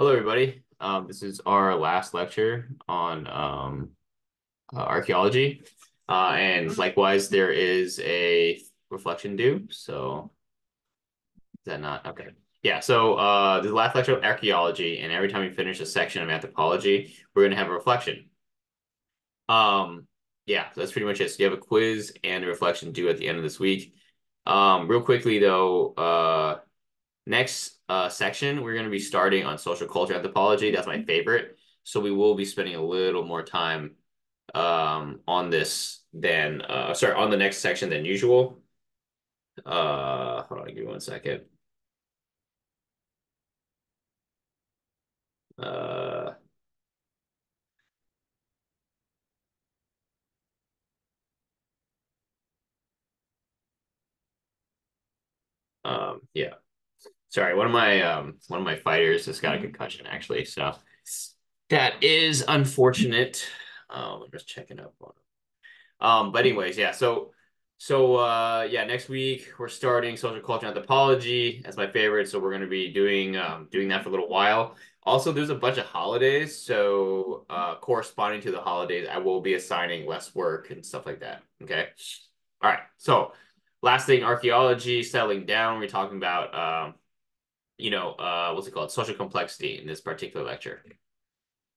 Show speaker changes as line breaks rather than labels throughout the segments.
Hello, everybody. Um, this is our last lecture on um, uh, archaeology. Uh, and likewise, there is a reflection due. So is that not? Okay. Yeah, so uh, the last lecture of archaeology, and every time we finish a section of anthropology, we're going to have a reflection. Um, yeah, so that's pretty much it. So you have a quiz and a reflection due at the end of this week. Um, real quickly, though, uh, next uh, section, we're going to be starting on social culture anthropology. That's my favorite. So we will be spending a little more time um, on this than, uh, sorry, on the next section than usual. Uh, hold on, give me one second. Uh, um, yeah. Sorry, one of my um one of my fighters has got a concussion actually, so that is unfortunate. Um, I'm just checking up on. Um, but anyways, yeah. So so uh yeah, next week we're starting social culture anthropology. That's my favorite. So we're gonna be doing um doing that for a little while. Also, there's a bunch of holidays, so uh corresponding to the holidays, I will be assigning less work and stuff like that. Okay. All right. So last thing, archaeology, settling down. We're talking about um you know, uh, what's it called? Social complexity in this particular lecture.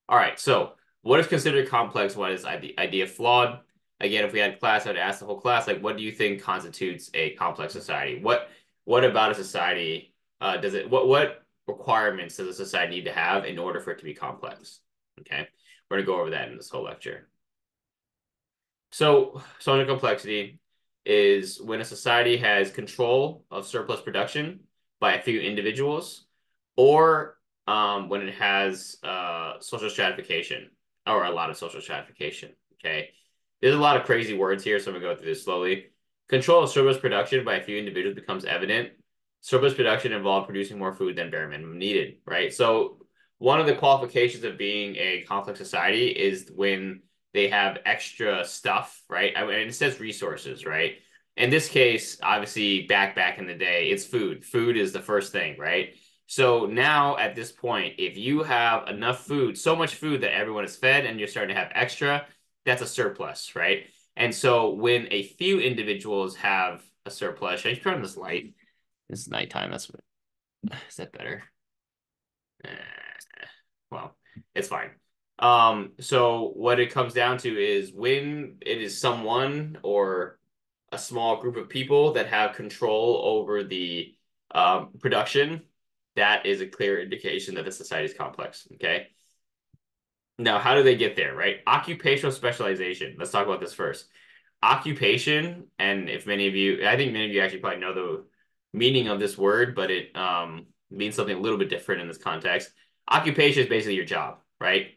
All right, so what is considered complex? What is the idea flawed? Again, if we had class, I'd ask the whole class, like, what do you think constitutes a complex society? What what about a society uh, does it? What what requirements does a society need to have in order for it to be complex? Okay, we're gonna go over that in this whole lecture. So, social complexity is when a society has control of surplus production by a few individuals, or um, when it has uh, social stratification or a lot of social stratification. Okay. There's a lot of crazy words here, so I'm going to go through this slowly. Control of surplus production by a few individuals becomes evident. Surplus production involved producing more food than bare minimum needed, right? So one of the qualifications of being a complex society is when they have extra stuff, right? I mean, it says resources, right? In this case, obviously back back in the day, it's food. Food is the first thing, right? So now at this point, if you have enough food, so much food that everyone is fed and you're starting to have extra, that's a surplus, right? And so when a few individuals have a surplus, I turn on this light. It's nighttime. That's what is that better? Eh, well, it's fine. Um, so what it comes down to is when it is someone or a small group of people that have control over the um, production, that is a clear indication that the society is complex. Okay. Now, how do they get there, right? Occupational specialization. Let's talk about this first. Occupation, and if many of you, I think many of you actually probably know the meaning of this word, but it um, means something a little bit different in this context. Occupation is basically your job, right?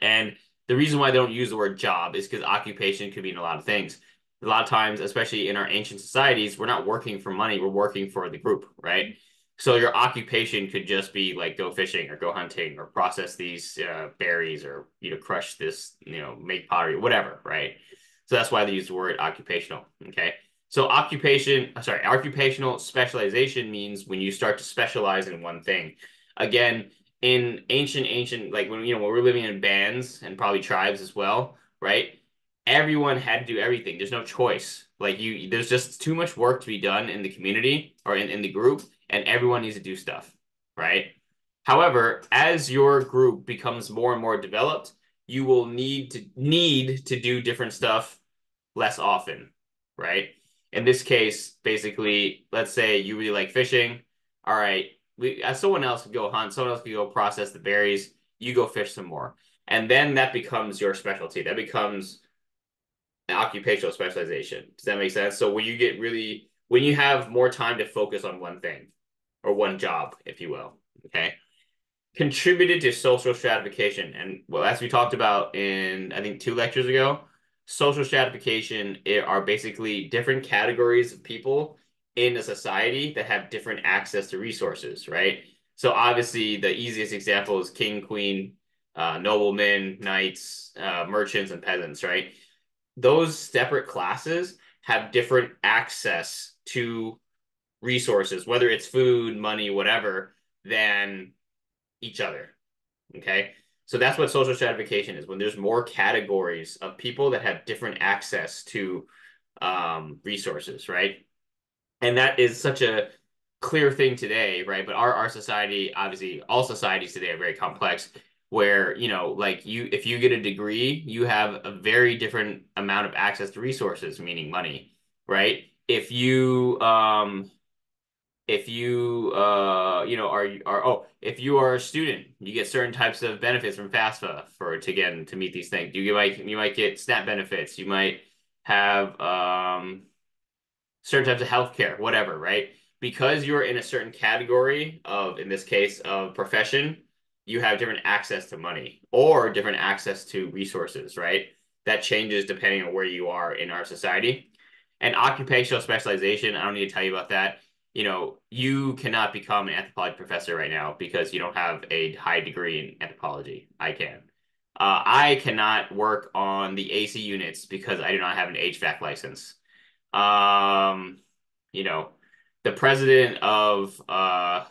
And the reason why they don't use the word job is because occupation could mean a lot of things a lot of times, especially in our ancient societies, we're not working for money, we're working for the group, right? So your occupation could just be like go fishing or go hunting or process these uh, berries or you know crush this you know make pottery whatever right? So that's why they use the word occupational okay? So occupation sorry occupational specialization means when you start to specialize in one thing. Again in ancient ancient like when you know when we're living in bands and probably tribes as well right everyone had to do everything. There's no choice. Like you, there's just too much work to be done in the community or in, in the group, and everyone needs to do stuff, right? However, as your group becomes more and more developed, you will need to need to do different stuff less often, right? In this case, basically, let's say you really like fishing. All right, we as someone else could go hunt, someone else could go process the berries. You go fish some more, and then that becomes your specialty. That becomes occupational specialization. Does that make sense? So when you get really when you have more time to focus on one thing or one job, if you will, okay? Contributed to social stratification. And well, as we talked about in I think two lectures ago, social stratification are basically different categories of people in a society that have different access to resources, right? So obviously the easiest example is king, queen, uh, noblemen, knights, uh, merchants, and peasants, right? Those separate classes have different access to resources, whether it's food, money, whatever, than each other. Okay. So that's what social stratification is when there's more categories of people that have different access to um, resources, right? And that is such a clear thing today, right? But our, our society, obviously, all societies today are very complex where you know like you if you get a degree you have a very different amount of access to resources meaning money right? If you um if you uh you know are are oh if you are a student you get certain types of benefits from FAFSA for to again to meet these things. You might you might get SNAP benefits. You might have um certain types of healthcare whatever right? Because you're in a certain category of in this case of profession you have different access to money or different access to resources right that changes depending on where you are in our society and occupational specialization i don't need to tell you about that you know, you cannot become an anthropology professor right now because you don't have a high degree in anthropology. I can. Uh, I cannot work on the AC units because I do not have an HVAC license. Um, you know, the president of uh,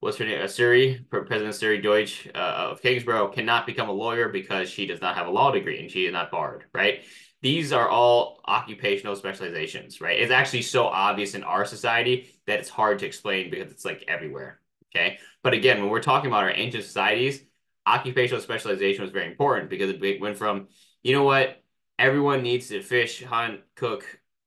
what's her name, Suri, President Suri Deutsch uh, of Kingsborough cannot become a lawyer because she does not have a law degree and she is not barred, right? these are all occupational specializations, right? It's actually so obvious in our society that it's hard to explain because it's like everywhere. Okay. But again, when we're talking about our ancient societies, occupational specialization was very important because it went from, you know what, everyone needs to fish, hunt, cook,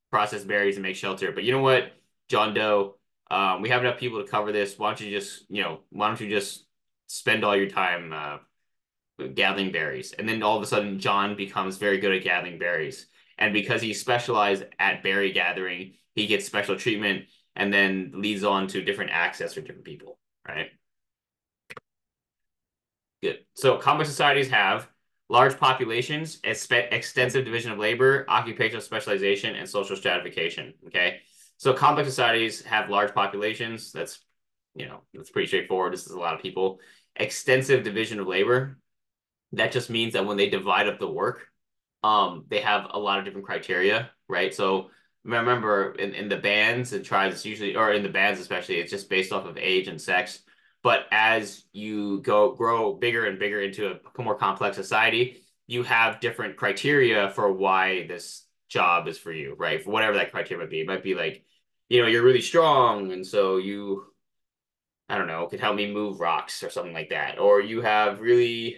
process berries, and make shelter. But you know what, John Doe, um, we have enough people to cover this. Why don't you just, you know, why don't you just spend all your time uh, gathering berries. And then all of a sudden, John becomes very good at gathering berries. And because he specialized at berry gathering, he gets special treatment and then leads on to different access for different people, right? Good. So complex societies have large populations, extensive division of labor, occupational specialization, and social stratification, okay? So complex societies have large populations. That's, you know, that's pretty straightforward. This is a lot of people. Extensive division of labor that just means that when they divide up the work, um, they have a lot of different criteria, right? So remember in, in the bands and tribes, it's usually, or in the bands especially, it's just based off of age and sex. But as you go grow bigger and bigger into a more complex society, you have different criteria for why this job is for you, right? For whatever that criteria might be. It might be like, you know, you're really strong, and so you, I don't know, could help me move rocks or something like that. Or you have really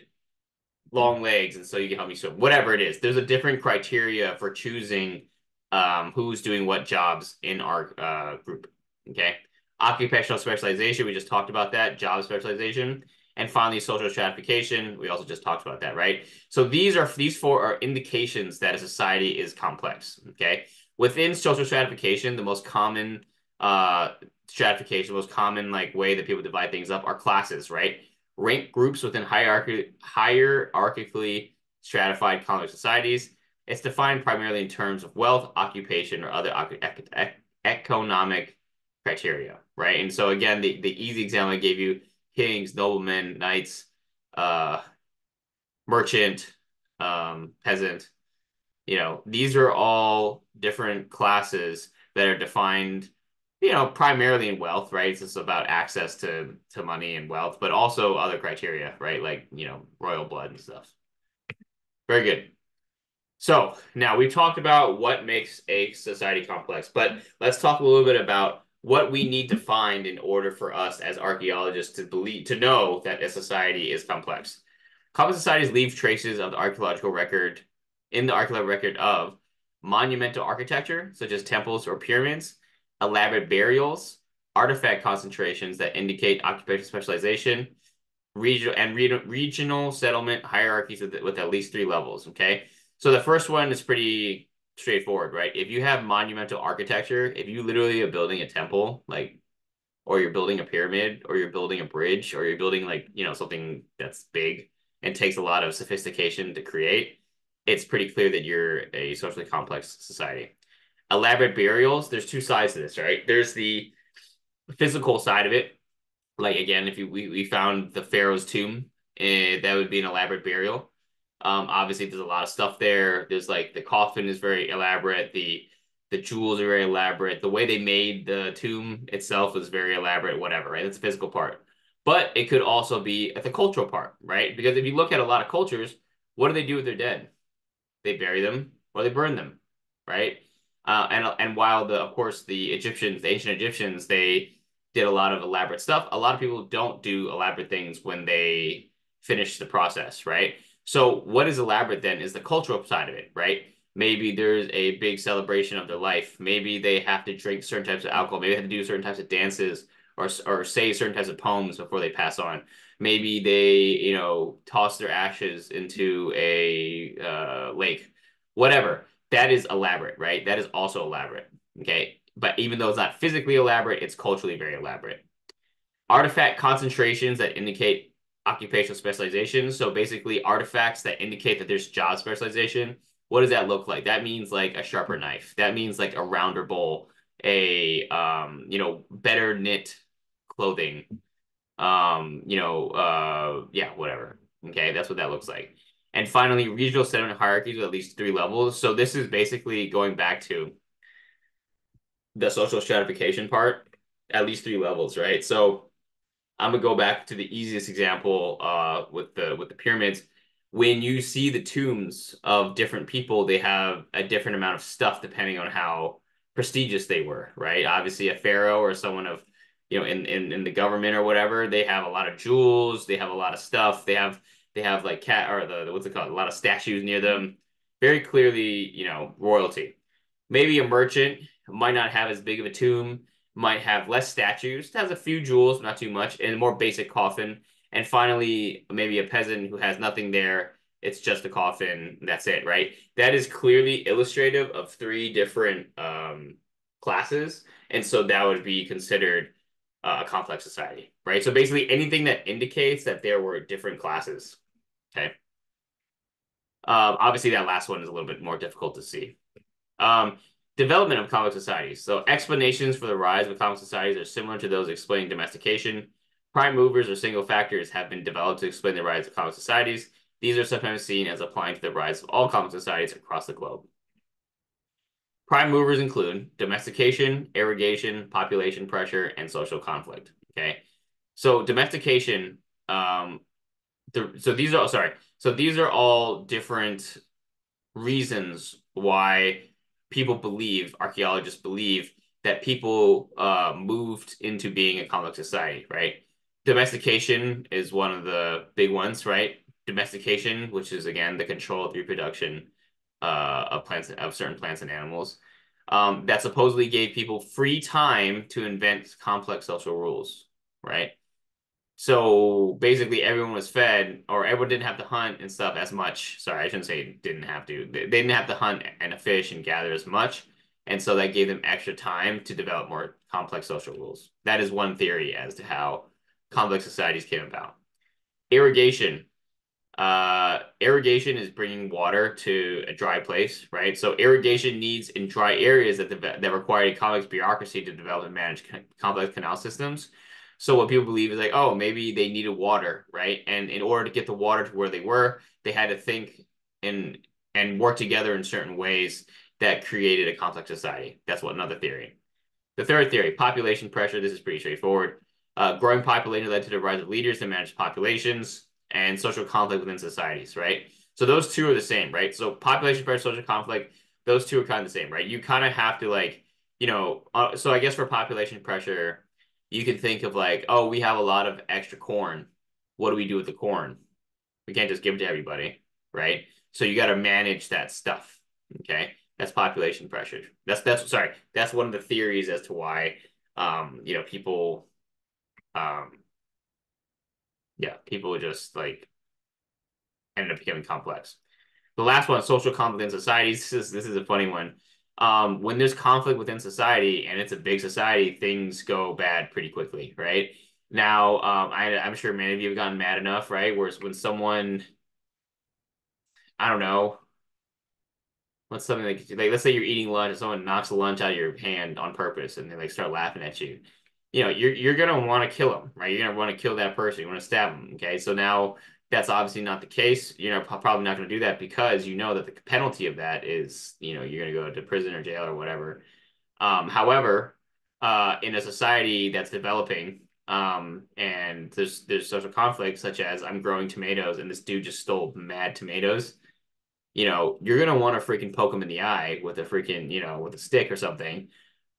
long legs and so you can help me swim. Whatever it is there's a different criteria for choosing um, who's doing what jobs in our uh, group okay? Occupational specialization we just talked about that job specialization and finally social stratification we also just talked about that right? So these are these four are indications that a society is complex okay within social stratification the most common uh stratification most common like way that people divide things up are classes right rank groups within hierarchy, hierarchically stratified complex societies. It's defined primarily in terms of wealth, occupation, or other economic criteria, right? And so again, the, the easy example I gave you, kings, noblemen, knights, uh, merchant, um, peasant, you know, these are all different classes that are defined you know, primarily in wealth, right? It's just about access to to money and wealth, but also other criteria, right? Like, you know, royal blood and stuff. Very good. So now we've talked about what makes a society complex, but let's talk a little bit about what we need to find in order for us as archaeologists to believe to know that a society is complex. Complex societies leave traces of the archaeological record in the archaeological record of monumental architecture, such as temples or pyramids, elaborate burials, artifact concentrations that indicate occupational specialization, regional and re regional settlement hierarchies with, with at least three levels. Okay, so the first one is pretty straightforward, right? If you have monumental architecture, if you literally are building a temple, like, or you're building a pyramid, or you're building a bridge, or you're building like you know something that's big and takes a lot of sophistication to create, it's pretty clear that you're a socially complex society elaborate burials, there's two sides to this, right? There's the physical side of it. Like again, if you we, we found the pharaoh's tomb, eh, that would be an elaborate burial. Um, obviously, there's a lot of stuff there. There's like the coffin is very elaborate. The the jewels are very elaborate. The way they made the tomb itself was very elaborate. Whatever, right? That's the physical part. But it could also be at the cultural part, right? Because if you look at a lot of cultures, what do they do with their dead? They bury them or they burn them, right? Uh, and and while the of course the Egyptians, the ancient Egyptians, they did a lot of elaborate stuff. A lot of people don't do elaborate things when they finish the process, right? So what is elaborate then is the cultural side of it, right? Maybe there's a big celebration of their life. Maybe they have to drink certain types of alcohol. Maybe they have to do certain types of dances or or say certain types of poems before they pass on. Maybe they, you know, toss their ashes into a uh, lake. Whatever. That is elaborate, right? That is also elaborate. Okay. But even though it's not physically elaborate, it's culturally very elaborate. Artifact concentrations that indicate occupational specialization. So basically artifacts that indicate that there's job specialization. What does that look like? That means like a sharper knife. That means like a rounder bowl, a um, you know, better knit clothing. Um, you know, uh yeah, whatever. Okay, that's what that looks like. And finally, regional settlement hierarchies with at least three levels. So this is basically going back to the social stratification part, at least three levels, right? So I'm gonna go back to the easiest example uh, with the with the pyramids. When you see the tombs of different people, they have a different amount of stuff depending on how prestigious they were, right? Obviously, a pharaoh or someone of you know in, in in the government or whatever, they have a lot of jewels, they have a lot of stuff, they have they have like cat or the what's it called, a lot of statues near them, very clearly, you know, royalty. Maybe a merchant might not have as big of a tomb, might have less statues, has a few jewels, not too much, and a more basic coffin. And finally, maybe a peasant who has nothing there. It's just a coffin. That's it, right? That is clearly illustrative of three different um, classes. And so that would be considered uh, a complex society, right? So basically anything that indicates that there were different classes, okay? Um, obviously, that last one is a little bit more difficult to see. Um, Development of complex societies. So explanations for the rise of complex societies are similar to those explaining domestication. Prime movers or single factors have been developed to explain the rise of complex societies. These are sometimes seen as applying to the rise of all complex societies across the globe. Prime movers include domestication, irrigation, population pressure, and social conflict. Okay, so domestication. Um, the, so these are sorry. So these are all different reasons why people believe, archaeologists believe, that people uh, moved into being a complex society, right? Domestication is one of the big ones, right? Domestication, which is again the control of reproduction uh, of plants of certain plants and animals, um, that supposedly gave people free time to invent complex social rules, right? So basically, everyone was fed, or everyone didn't have to hunt and stuff as much. Sorry, I shouldn't say didn't have to. They didn't have to hunt and fish and gather as much. And so that gave them extra time to develop more complex social rules. That is one theory as to how complex societies came about. Irrigation. Uh, irrigation is bringing water to a dry place, right? So irrigation needs in dry areas that, that require a complex bureaucracy to develop and manage complex canal systems so what people believe is like, oh, maybe they needed water, right? And in order to get the water to where they were, they had to think and and work together in certain ways that created a complex society. That's what another theory. The third theory, population pressure. This is pretty straightforward. Uh, growing population led to the rise of leaders to manage populations and social conflict within societies, right? So those two are the same, right? So population pressure, social conflict, those two are kind of the same, right? You kind of have to like, you know, uh, so I guess for population pressure, you can think of like, oh, we have a lot of extra corn. What do we do with the corn? We can't just give it to everybody, right? So you got to manage that stuff. Okay, that's population pressure. That's that's sorry. That's one of the theories as to why, um, you know, people, um, yeah, people just like end up becoming complex. The last one, social conflict in societies. This is this is a funny one um, when there's conflict within society and it's a big society, things go bad pretty quickly, right? Now, um, I, I'm sure many of you have gotten mad enough, right? Whereas when someone, I don't know, what's something like, like let's say you're eating lunch and someone knocks the lunch out of your hand on purpose and they like start laughing at you. You know, you're you're gonna want to kill him, right? You're gonna want to kill that person. You want to stab him. Okay, so now that's obviously not the case. You're probably not going to do that because you know that the penalty of that is, you know, you're going to go to prison or jail or whatever. Um, however, uh, in a society that's developing, um, and there's there's social conflict such as I'm growing tomatoes and this dude just stole mad tomatoes, you know, you're gonna want to freaking poke him in the eye with a freaking, you know, with a stick or something.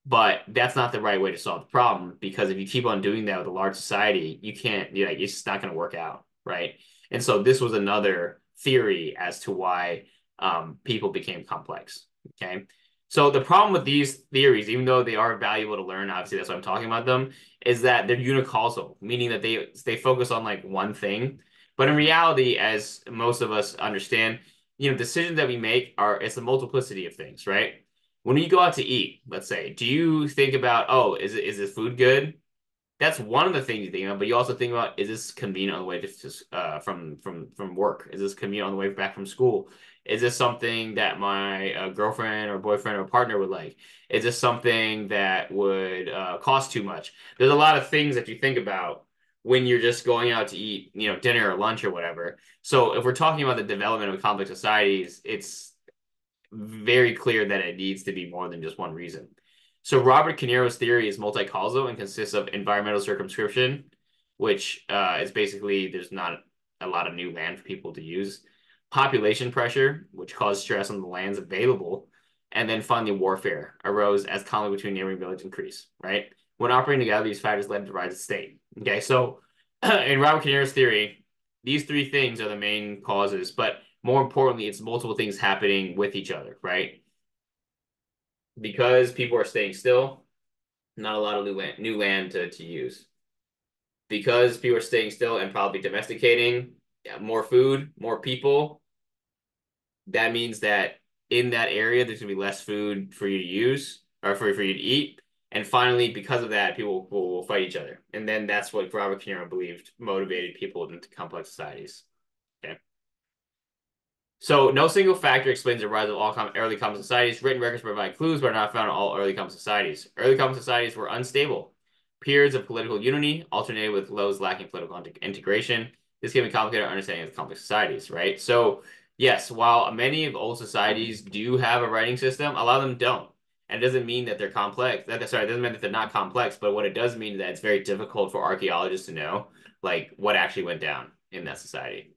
But that's not the right way to solve the problem because if you keep on doing that with a large society, you can't, you know, it's just not gonna work out, right? And so this was another theory as to why um, people became complex. Okay. So the problem with these theories, even though they are valuable to learn, obviously that's why I'm talking about them, is that they're unicausal, meaning that they they focus on like one thing. But in reality, as most of us understand, you know, decisions that we make are it's a multiplicity of things, right? When you go out to eat, let's say, do you think about, oh, is it is this food good? That's one of the things you think about, but you also think about, is this convenient on the way to uh, from from from work? Is this convenient on the way back from school? Is this something that my uh, girlfriend or boyfriend or partner would like? Is this something that would uh, cost too much? There's a lot of things that you think about when you're just going out to eat, you know, dinner or lunch or whatever. So if we're talking about the development of complex societies, it's very clear that it needs to be more than just one reason. So Robert Carneiro's theory is multi-causal and consists of environmental circumscription, which uh, is basically there's not a lot of new land for people to use population pressure, which caused stress on the lands available, and then finally warfare arose as conflict between neighboring villages increased, right? When operating together, these factors led to the rise of state. Okay, so in Robert Carneiro's theory, these three things are the main causes, but more importantly, it's multiple things happening with each other, right? Because people are staying still, not a lot of new land, new land to, to use. Because people are staying still and probably domesticating, yeah, more food, more people, that means that in that area, there's to be less food for you to use or for, for you to eat. And finally, because of that, people will, will fight each other. And then that's what Robert Carneiro believed motivated people into complex societies. So no single factor explains the rise of all com early common societies. Written records provide clues, but are not found in all early common societies. Early common societies were unstable. Periods of political unity alternated with lows lacking political integration. This can be complicated understanding of complex societies, right? So yes, while many of old societies do have a writing system, a lot of them don't. And it doesn't mean that they're complex. That, sorry, it doesn't mean that they're not complex, but what it does mean is that it's very difficult for archaeologists to know like what actually went down in that society.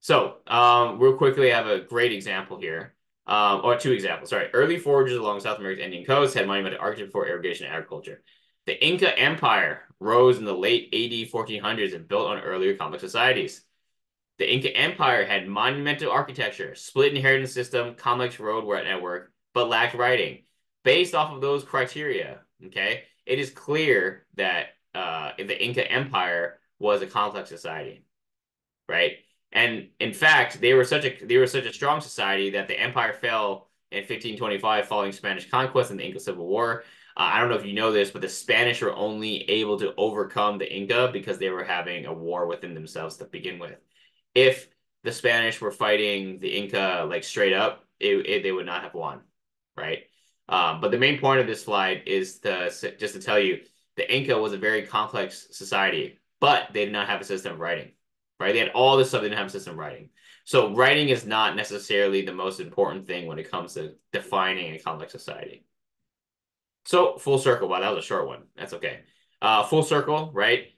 So, um, real quickly, I have a great example here. Um, or two examples, sorry. Early foragers along South America's Andean coast had monumental architecture for irrigation and agriculture. The Inca Empire rose in the late AD 1400s and built on earlier complex societies. The Inca Empire had monumental architecture, split inheritance system, complex road network, but lacked writing. Based off of those criteria, okay, it is clear that uh, the Inca Empire was a complex society, right? And in fact, they were such a they were such a strong society that the empire fell in 1525 following Spanish conquest and the Inca Civil War. Uh, I don't know if you know this, but the Spanish were only able to overcome the Inca because they were having a war within themselves to begin with if the Spanish were fighting the Inca like straight up, it, it, they would not have won, right? Um, but the main point of this slide is to just to tell you the Inca was a very complex society, but they did not have a system of writing, right? They had all this stuff, they didn't have system writing. So writing is not necessarily the most important thing when it comes to defining a complex society. So full circle. Wow, that was a short one. That's okay. Uh, full circle, right?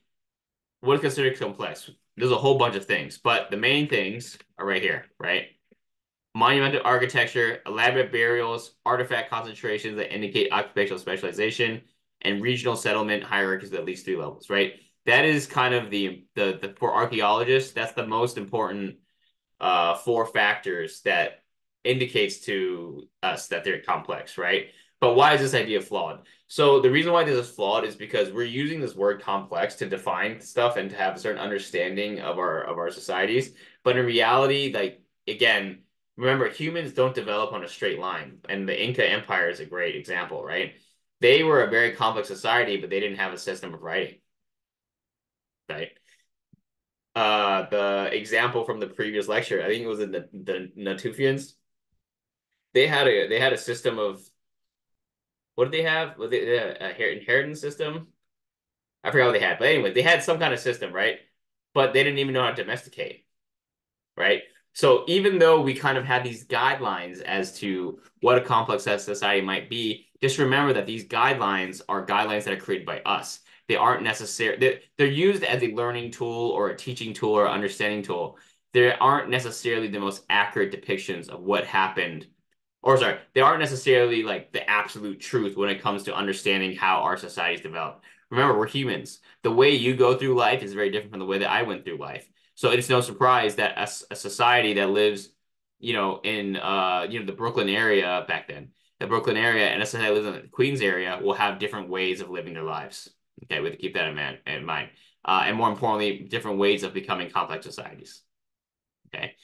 What is considered complex? there's a whole bunch of things, but the main things are right here, right? Monumental architecture, elaborate burials, artifact concentrations that indicate occupational specialization, and regional settlement hierarchies at least three levels, right? That is kind of the the, the for archaeologists, that's the most important uh, four factors that indicates to us that they're complex, right? But why is this idea flawed? So the reason why this is flawed is because we're using this word complex to define stuff and to have a certain understanding of our of our societies. But in reality, like again, remember humans don't develop on a straight line. And the Inca Empire is a great example, right? They were a very complex society, but they didn't have a system of writing. Right? Uh, the example from the previous lecture, I think it was in the, the Natufians. They had a they had a system of what did they have? Was it a inheritance system? I forgot what they had, but anyway, they had some kind of system, right? But they didn't even know how to domesticate, right? So even though we kind of had these guidelines as to what a complex society might be, just remember that these guidelines are guidelines that are created by us. They aren't necessary. They're, they're used as a learning tool or a teaching tool or understanding tool. They aren't necessarily the most accurate depictions of what happened or sorry, they aren't necessarily like the absolute truth when it comes to understanding how our societies developed. Remember, we're humans. The way you go through life is very different from the way that I went through life. So it's no surprise that a, a society that lives, you know, in uh, you know, the Brooklyn area back then, the Brooklyn area, and a society that lives in the Queens area will have different ways of living their lives. Okay, we have to keep that in, man, in mind. Uh, and more importantly, different ways of becoming complex societies. Okay.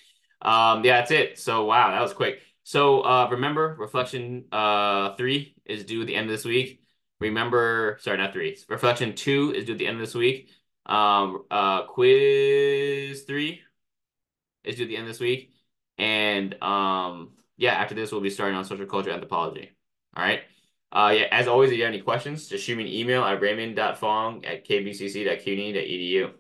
Um, yeah, that's it. So wow, that was quick. So uh, remember, reflection uh, three is due at the end of this week. Remember, sorry, not three. Reflection two is due at the end of this week. Um, uh, quiz three is due at the end of this week. And um, yeah, after this, we'll be starting on social culture anthropology. All right. Uh, yeah, as always, if you have any questions, just shoot me an email at raymond.fong at kbcc.cuny.edu.